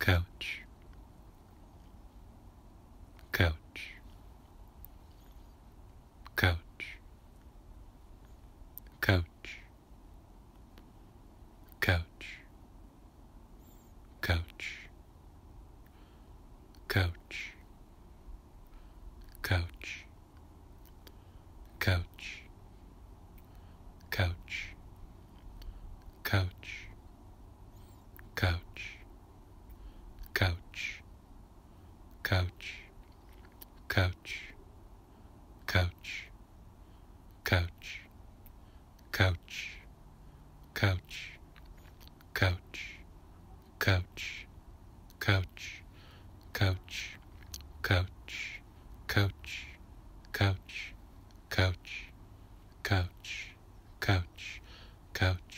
couch, couch, couch, couch, couch, couch, couch, couch, couch, couch, couch, couch, couch, couch,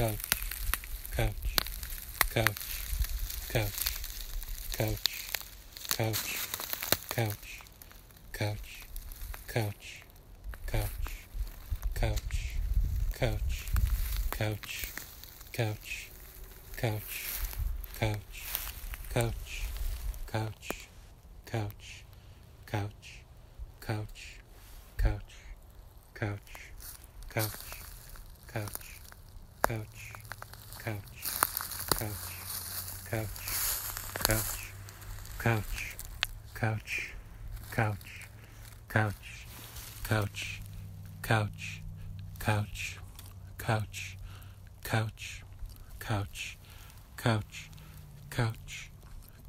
couch, couch, couch, couch, couch, couch, couch, couch, couch, couch, couch, couch, couch, couch, couch,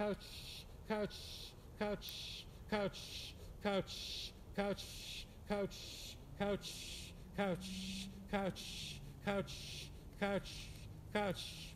couch, couch, couch, couch, couch, couch, couch, couch, couch, couch, couch, couch, couch,